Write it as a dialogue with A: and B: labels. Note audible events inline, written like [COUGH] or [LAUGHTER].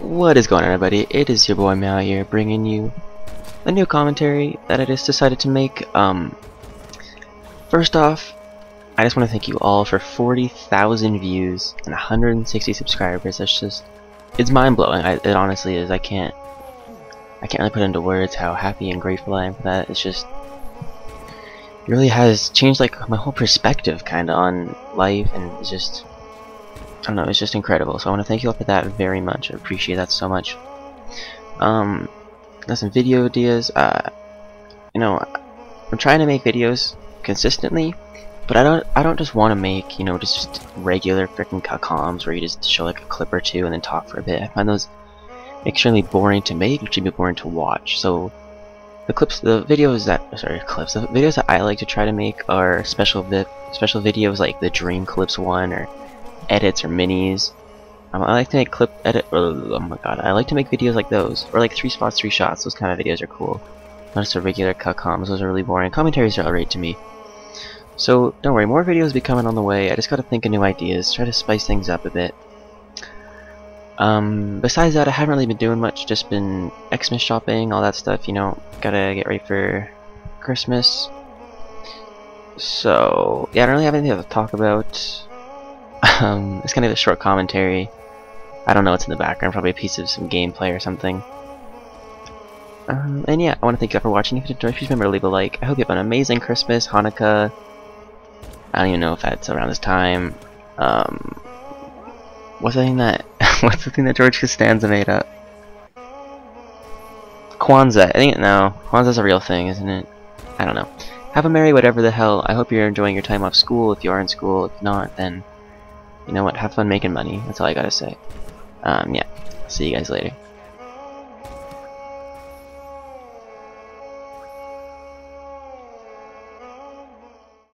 A: What is going on everybody? It is your boy Meow here bringing you a new commentary that I just decided to make. Um, first off, I just want to thank you all for 40,000 views and 160 subscribers. That's just, it's mind-blowing. It honestly is. I can't, I can't really put into words how happy and grateful I am for that. It's just, it really has changed like my whole perspective kind of on life and just don't know, it's just incredible. So I want to thank you all for that very much. I appreciate that so much. Um, got some video ideas. Uh, you know, I'm trying to make videos consistently, but I don't. I don't just want to make you know just regular freaking comms where you just show like a clip or two and then talk for a bit. I find those extremely boring to make, extremely boring to watch. So the clips, the videos that sorry clips, the videos that I like to try to make are special vi special videos like the Dream Clips one or edits or minis. Um, I like to make clip edit. Oh my god, I like to make videos like those, or like three spots, three shots. Those kind of videos are cool. Not just a regular cut comms. Those are really boring. Commentaries are alright to me. So don't worry, more videos be coming on the way. I just gotta think of new ideas, try to spice things up a bit. Um, besides that, I haven't really been doing much. Just been Xmas shopping, all that stuff. You know, gotta get ready for Christmas. So yeah, I don't really have anything to talk about. Um, it's kind of a short commentary. I don't know what's in the background, probably a piece of some gameplay or something. Um, and yeah, I want to thank you all for watching. If you enjoyed, please remember to leave a like. I hope you have an amazing Christmas, Hanukkah. I don't even know if that's around this time. Um, what's the thing that [LAUGHS] what's the thing that George Costanza made up? Kwanzaa. I think no, Kwanzaa's a real thing, isn't it? I don't know. Have a merry whatever the hell. I hope you're enjoying your time off school. If you are in school, if not, then you know what? Have fun making money. That's all I gotta say. Um, yeah. See you guys later.